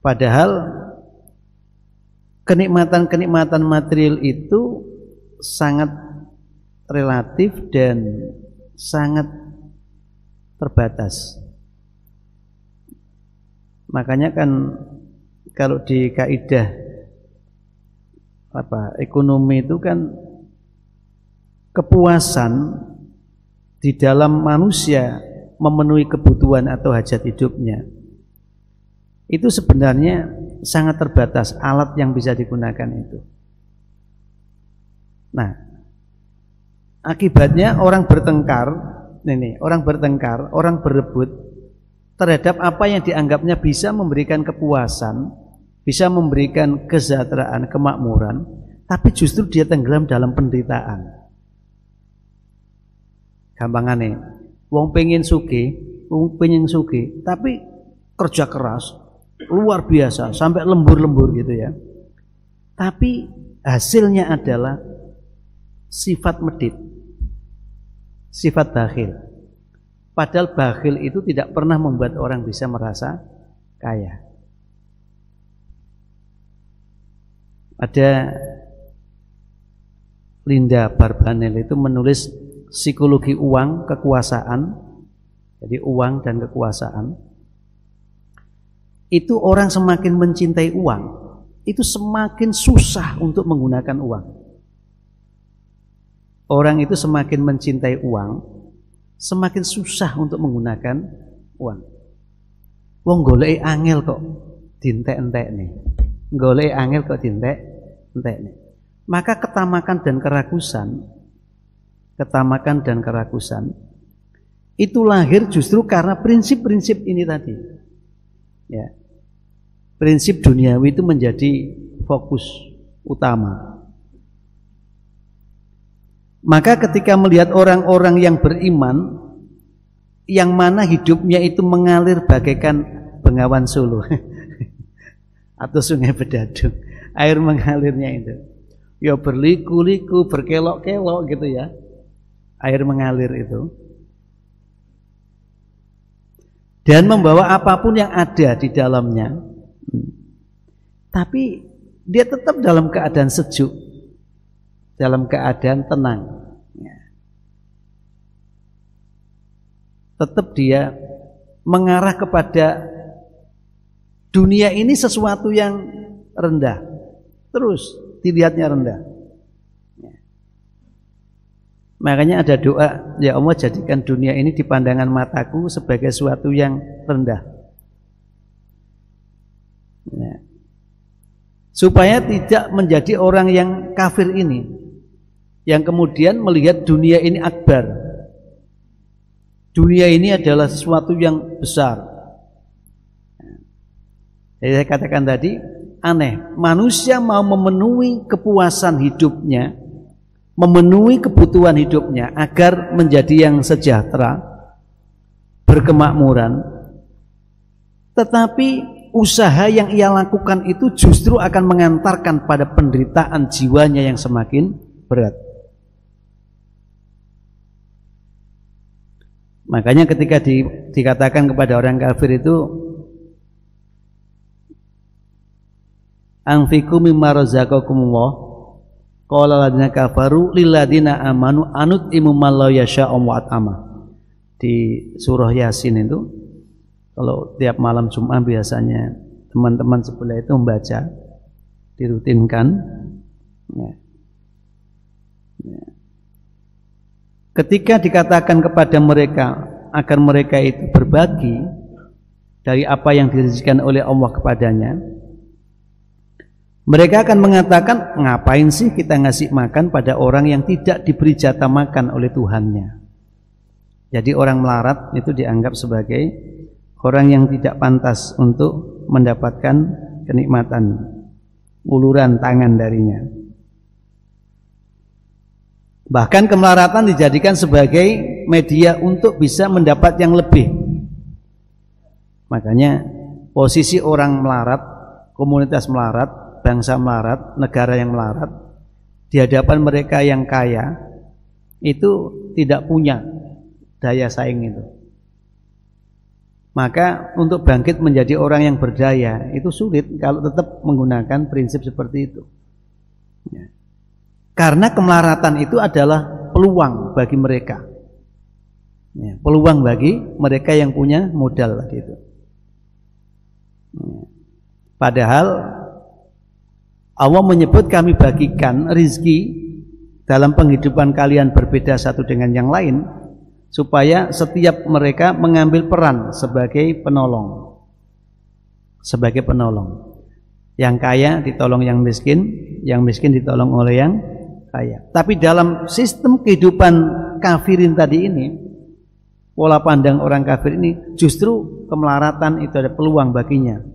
Padahal kenikmatan-kenikmatan material itu sangat relatif dan sangat terbatas. Makanya kan kalau di kaidah apa ekonomi itu kan kepuasan di dalam manusia memenuhi kebutuhan atau hajat hidupnya itu sebenarnya sangat terbatas alat yang bisa digunakan itu. Nah, akibatnya orang bertengkar, ini orang bertengkar, orang berebut terhadap apa yang dianggapnya bisa memberikan kepuasan, bisa memberikan kesejahteraan, kemakmuran, tapi justru dia tenggelam dalam penderitaan. Gampangane, wong pengen suge, wong pengen suge, tapi kerja keras, luar biasa sampai lembur-lembur gitu ya. Tapi hasilnya adalah sifat medit. Sifat bakhil. Padahal bakhil itu tidak pernah membuat orang bisa merasa kaya. Ada Linda Barbanel itu menulis psikologi uang, kekuasaan. Jadi uang dan kekuasaan itu orang semakin mencintai uang, itu semakin susah untuk menggunakan uang. Orang itu semakin mencintai uang, semakin susah untuk menggunakan uang. Wong golek angel kok dintek-entek nih. Golek angel kok dintek-entek nih. Maka ketamakan dan keragusan, ketamakan dan keragusan itu lahir justru karena prinsip-prinsip ini tadi. Ya prinsip duniawi itu menjadi fokus utama. Maka ketika melihat orang-orang yang beriman yang mana hidupnya itu mengalir bagaikan Bengawan Solo atau Sungai Bedadung, air mengalirnya itu. Ya berliku-liku, berkelok-kelok gitu ya. Air mengalir itu. Dan membawa apa pun yang ada di dalamnya tapi dia tetap dalam keadaan sejuk, dalam keadaan tenang. Ya. Tetap dia mengarah kepada dunia ini sesuatu yang rendah. Terus dilihatnya rendah. Ya. Makanya ada doa, ya Allah jadikan dunia ini di pandangan mataku sebagai sesuatu yang rendah. Ya. Supaya tidak menjadi orang yang kafir ini yang kemudian melihat dunia ini akbar. Dunia ini adalah sesuatu yang besar. Jadi saya katakan tadi aneh, manusia mau memenuhi kepuasan hidupnya, memenuhi kebutuhan hidupnya agar menjadi yang sejahtera, berkemakmuran. Tetapi usaha yang ia lakukan itu justru akan mengantarkan pada penderitaan jiwanya yang semakin berat. Makanya ketika di, dikatakan kepada orang kafir itu Anfiku mimma razaqakumullah qala ladina kafaru lil ladina amanu anut imu man la yasha'u Di surah Yasin itu kalau tiap malam Jumat biasanya teman-teman sebelah itu membaca, dirutinkan. Ya. Ya. Ketika dikatakan kepada mereka agar mereka itu berbagi dari apa yang dirizikan oleh Allah kepadanya, mereka akan mengatakan, ngapain sih kita ngasih makan pada orang yang tidak diberi jatah makan oleh Tuhannya. Jadi orang melarat itu dianggap sebagai orang yang tidak pantas untuk mendapatkan kenikmatan uluran tangan darinya. Bahkan kemelaratan dijadikan sebagai media untuk bisa mendapat yang lebih. Makanya posisi orang melarat, komunitas melarat, bangsa melarat, negara yang melarat di hadapan mereka yang kaya itu tidak punya daya saing itu. Maka untuk bangkit menjadi orang yang berdaya itu sulit kalau tetap menggunakan prinsip seperti itu. Ya. Karena kemelaratan itu adalah peluang bagi mereka. Ya, peluang bagi mereka yang punya modal tadi itu. Ya. Padahal Allah menyebut kami bagikan rizki dalam penghidupan kalian berbeda satu dengan yang lain supaya setiap mereka mengambil peran sebagai penolong. Sebagai penolong. Yang kaya ditolong yang miskin yang miskin ditolong oleh yang kaya. Tapi dalam sistem kehidupan kafirin tadi ini pola pandang orang kafir ini justru kemelaratan itu ada peluang baginya